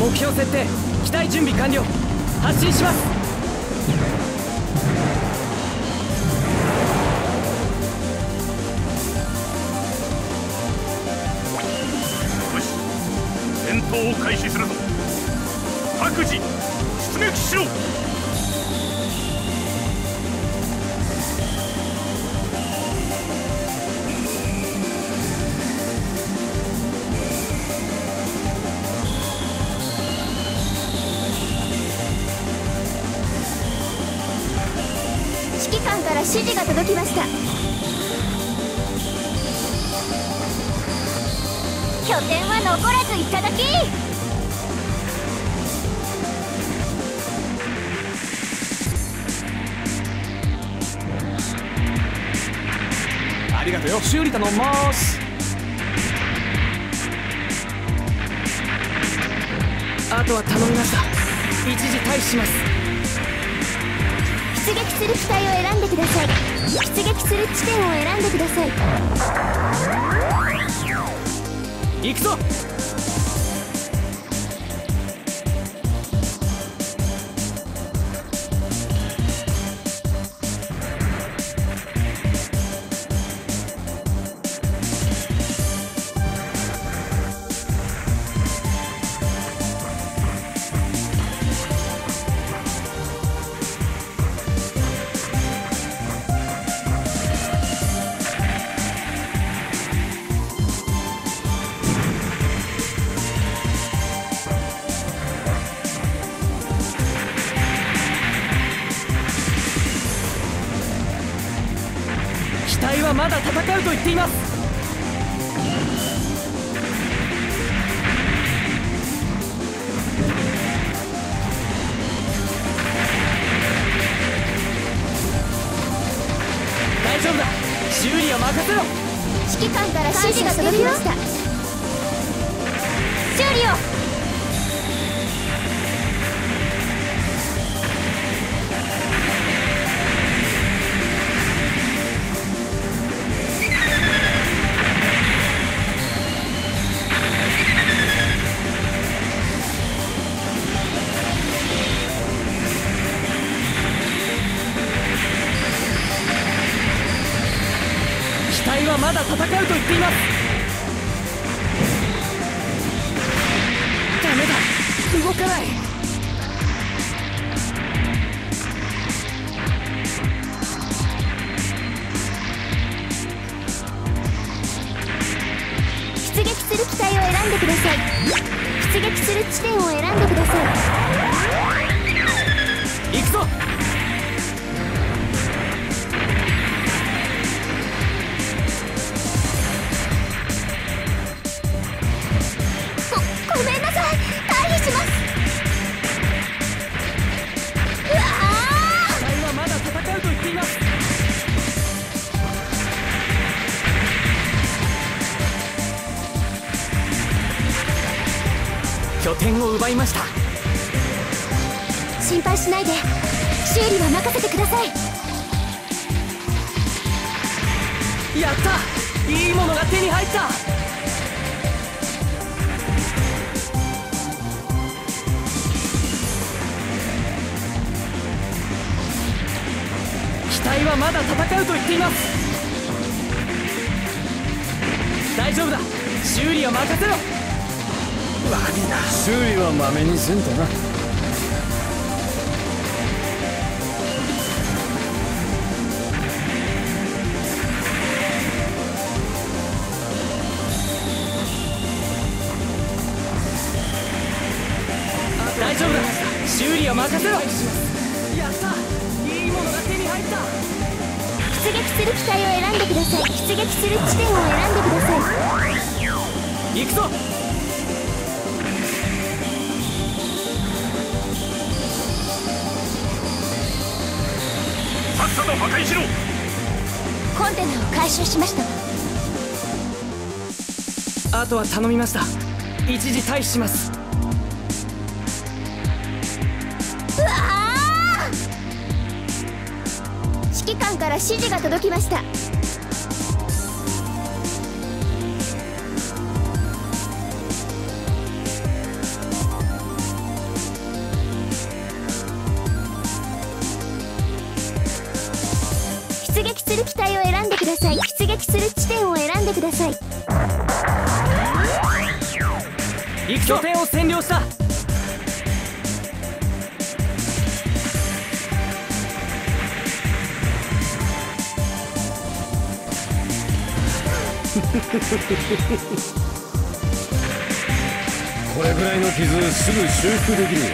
目標設定機体準備完了。発進します。よし。戦闘を開始するぞ。各自出撃しろ。きました。拠点は残らずいただき。ありがとよ。修理頼みます。あとは頼みました。一時退避します。出撃する機体を選んでください出撃する地点を選んでください。行くぞ。っています。機体はまだ戦うと言っています。ダメだ。動かない。出撃する機体を選んでください。出撃する地点を選んでください。点を奪いました。心配しないで。修理は任せてください。やった。いいものが手に入った。機体はまだ戦うと言っています。大丈夫だ。修理は任せろ修理はまめにせんとな。大丈夫だ。修理は任せろ。やった。いいものが手に入った。出撃する機体を選んでください。出撃する地点をさと破壊しろ。コンテナを回収しました。わあとは頼みました。一時退避します。うわあ指揮官から指示が届きました行く拠点を占領した。これぐらいの傷すぐ修復できるよ。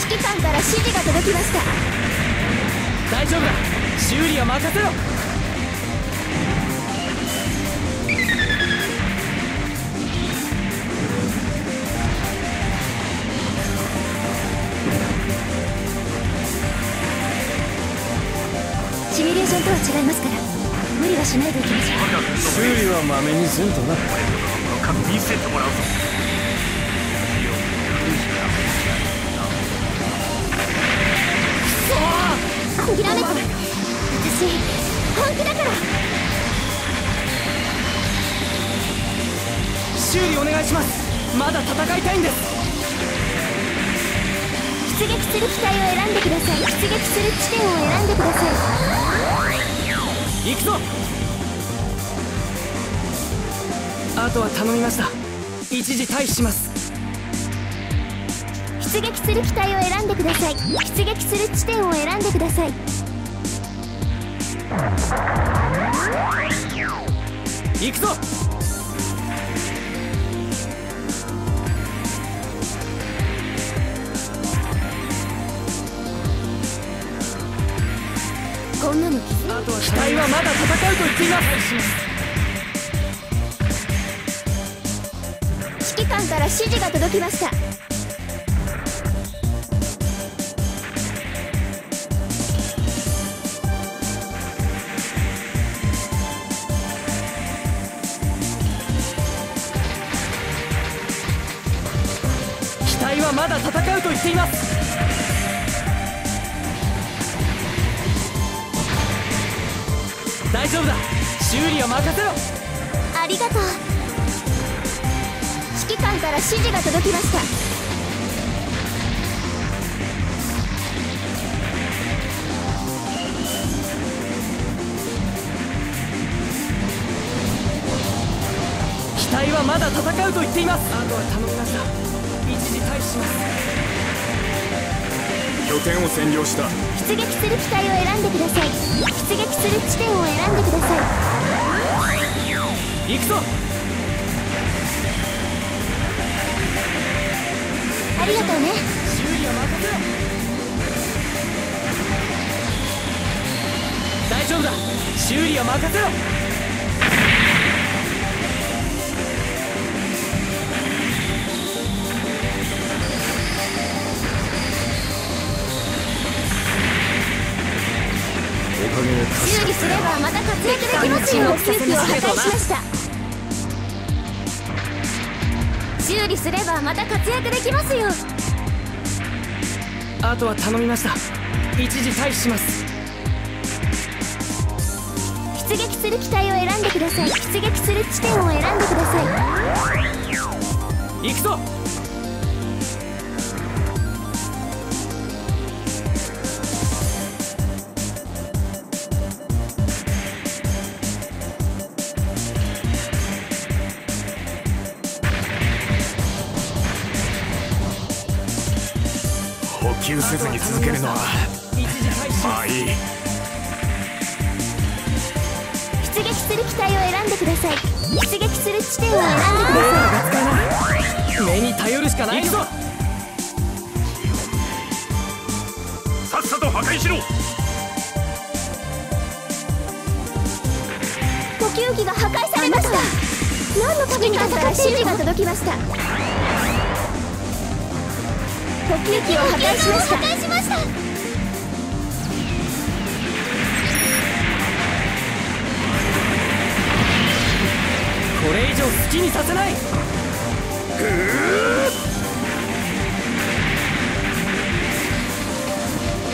指揮官から指示が届きました大丈夫だ。修理は任せろ。シミュレーションとは違いますから無理はしないでいきましょう。修理はまめにせんとな。この見せてもらうぞ諦めて私本気だから。修理お願いします。まだ戦いたいんです。出撃する機体を選んでください。出撃する地点を選んでください。行くぞあとは頼みました。一時退避します。出撃する機体を選んでください。出撃する地点を選んでください。行くぞ。こんなの機体はまだ戦うと言っています。指揮官から指示が届きました戦うと言っています。大丈夫だ。修理は任せろ。ありがとう。指揮官から指示が届きました。機体はまだ戦うと言っています。あとは頼みました一時退避します拠点を占領した。出撃する機体を選んでください。出撃する地点を選んでください。行くぞ。ありがとうね。修理は任せろ。大丈夫だ。修理は任せろ修理すればまた活躍できますよ。急遽破壊しました修理すればまた活躍できますよ。あとは頼みました。一時退避します。出撃する機体を選んでください。出撃する地点を選んでください。行くぞ補給せずに続けるのはままあいい。出撃する機体を選んでください。出撃する地点を選んでください。す目に頼るしかないぞ。さっさと破壊しろ。補給機が破壊されました。何のために戦って指示が届きました補給機を破壊しました。破壊しましたこれ以上好きにさせない。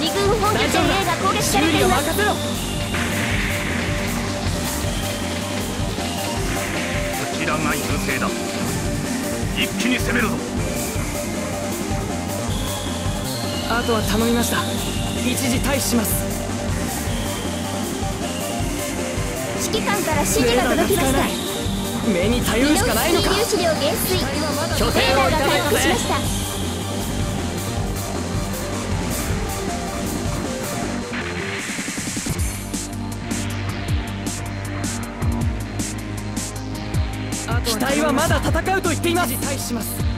二軍本拠点 A が攻撃されています。を任せろ隙らない優勢だ。一気に攻めるぞあとは頼みました。一時退避します。指揮官から指示が届きました。目に頼るしかないのか。入資料減衰拠点をました。機体はまだ戦うと言っています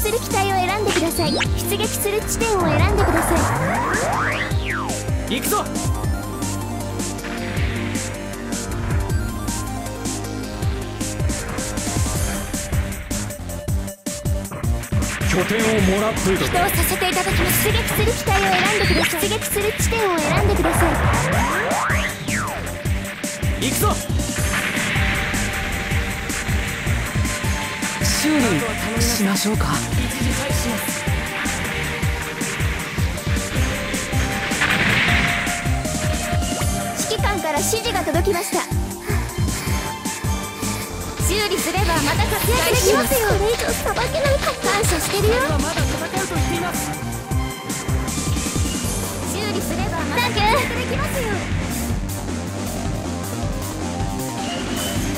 する機体を選んでください。出撃する地点を選んでください。行くぞ。拠点をもらっといた起動させていただきます。出撃する機体を選んでください。出撃する地点を選んでください。行くぞ修理しましょうか。指揮官から指示が届きました。修理すればまた活躍できますよ。これ以上さばけないかも感謝してるよまだ戦うと言っています修理すればまた活躍できますよ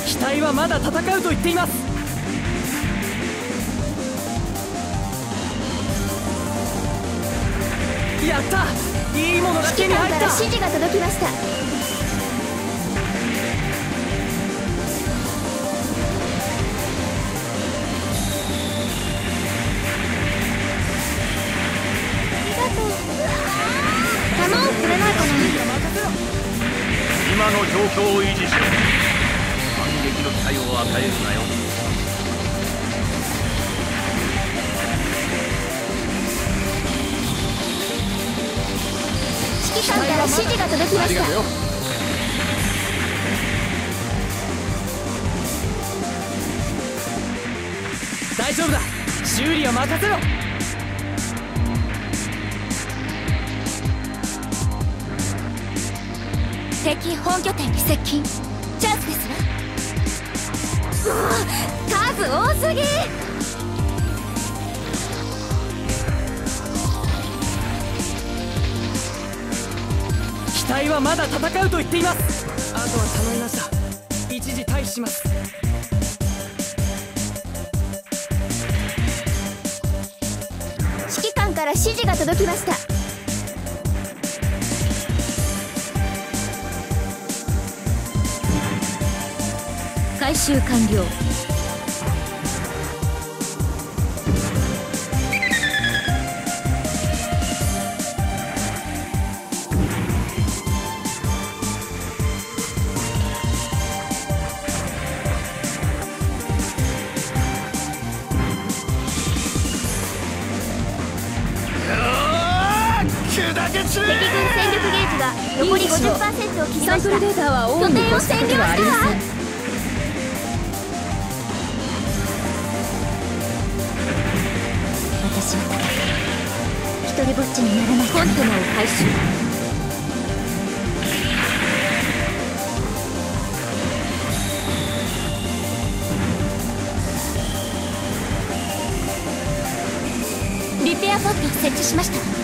機体はまだ戦うと言っていますやった。いいものが手指揮官からに入った指示が届きました。ありがとう。弾をくれないかな今の状況を維持しろ。反撃の機会を与えるなよ指揮官から指示が届きましたよ大丈夫だ。修理は任せろ。敵本拠点に接近。チャンスですわ数多すぎ機体はまだ戦うと言っています。あとは頼みました。一時退避します。指揮官から指示が届きました。回収完了。を切りましたデータは拠点を占領したわ私は一人ぼっちにならないコンテナを回収リペアポットを設置しました。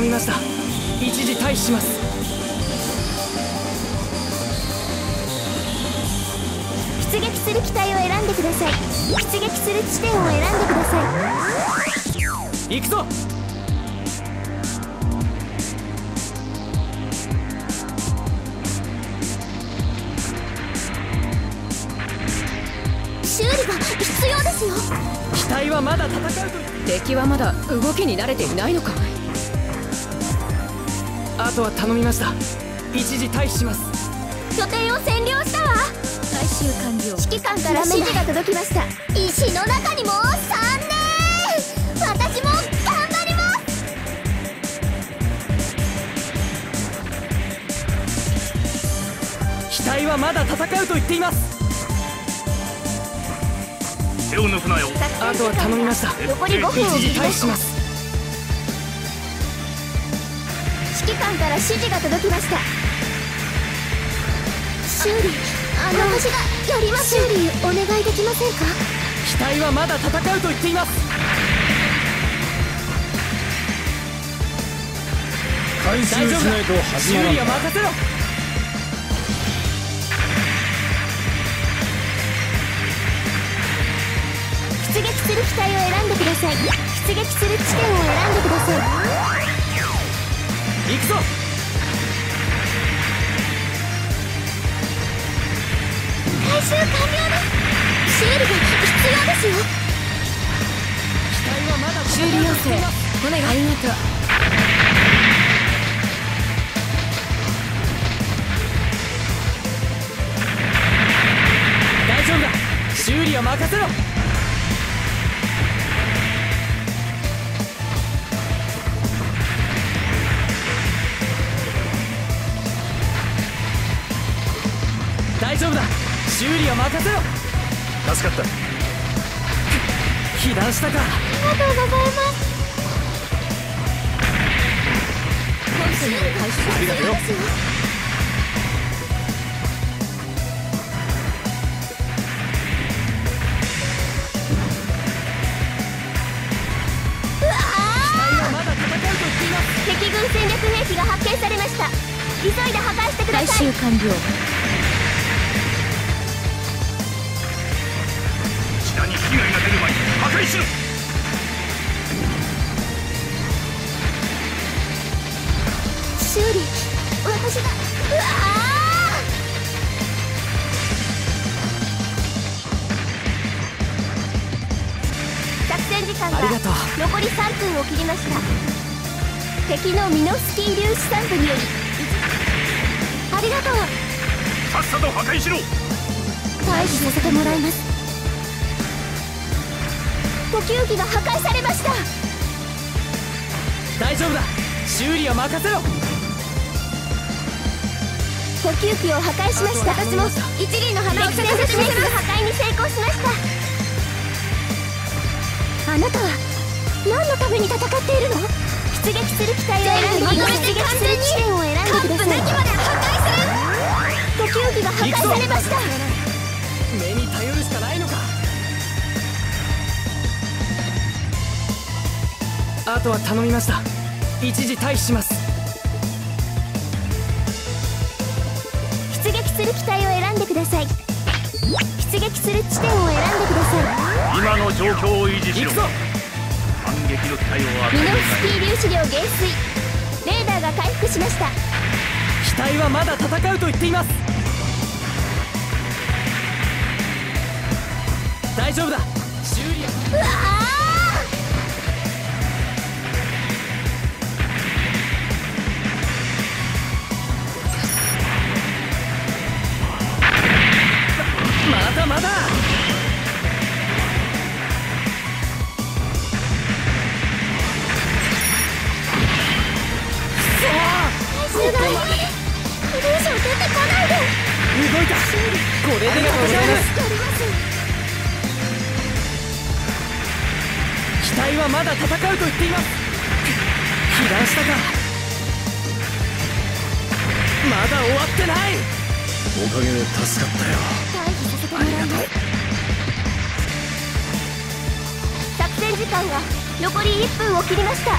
頼みました。一時退避します。出撃する機体を選んでください。出撃する地点を選んでください。行くぞ。修理が必要ですよ。機体はまだ戦うと敵はまだ動きに慣れていないのかあとは頼みました。一時退避します。拠点を占領したわ。回収完了。指揮官から指示が届きました。石の中にも3年。私も頑張ります。機体はまだ戦うと言っています。手を抜くなよ。あとは頼みました。残り5分を一時退避切りまします指揮官官から指示が届きました。修理あの私がやります。修理お願いできませんか？機体はまだ戦うと言っています。回収し大丈夫だないと始ま修理は任せろ出撃する機体を選んでください。出撃する地点を選んでください行くぞ。回収完了です。修理が必要ですよ。機体はまだ修理要請お願い。ありがとう。大丈夫だ。修理は任せろ丈夫だ。修理は任せろ助かった。被弾したか。ありがとうございます。ありがとうよ敵軍戦略兵器が発見されました。急いで破壊してくだ回さい。収完了しろ修理私が。うわー。作戦時間が残り3分を切りました。敵のミノフスキー粒子散布により。ありがとう。さっさと破壊しろ。退避させてもらいます呼吸器が破壊されました。大丈夫だ。修理は任せろ。呼吸器を破壊しました。私も。一輪の花を連れてみせる破壊に成功しました。あなたは何のために戦っているの？出撃する機体を選んで出撃する地点を選んでください呼吸器が破壊されました。目に頼るしかあとは頼みました。一時退避します。出撃する機体を選んでください。出撃する地点を選んでくださ今の状況を維持しろ。行くぞ。反撃の機会をミノフスキー粒子量減衰。レーダーが回復しました。機体はまだ戦うと言っています。大丈夫だ。修理はうわ間が残り1分を切りました。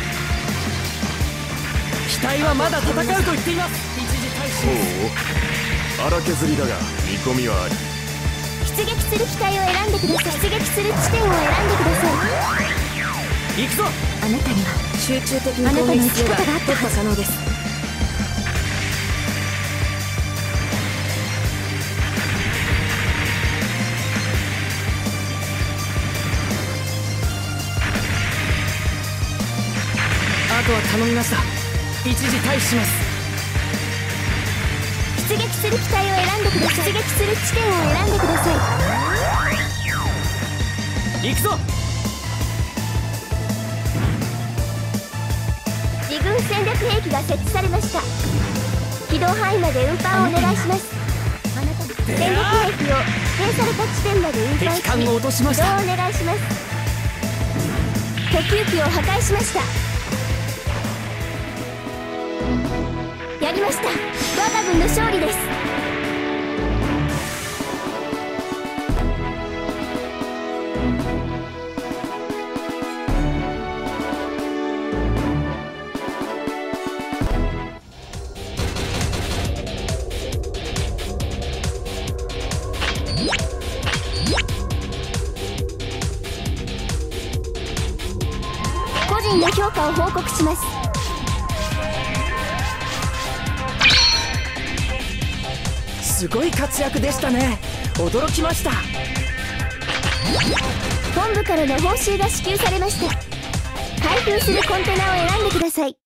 機体はまだ戦うと言っています。一時退避おお荒削りだが見込みはあり。出撃する機体を選んでください。出撃する地点を選んでください。行くぞ。あなたには集中的にあなたの攻撃すれば生き方があった突破可能です頼みました。一時退避します。出撃する機体を選んでください。出撃する地点を選んでください。行くぞ。自軍戦略兵器が設置されました。軌道範囲まで運搬をお願いします。戦略兵器を指定された地点まで運搬し敵艦を落としました。お願いします。呼吸器を破壊しましたやりました。我が軍の勝利です。個人の評価を報告します。すごい活躍でしたね。驚きました。本部からの報酬が支給されました。開封するコンテナを選んでください。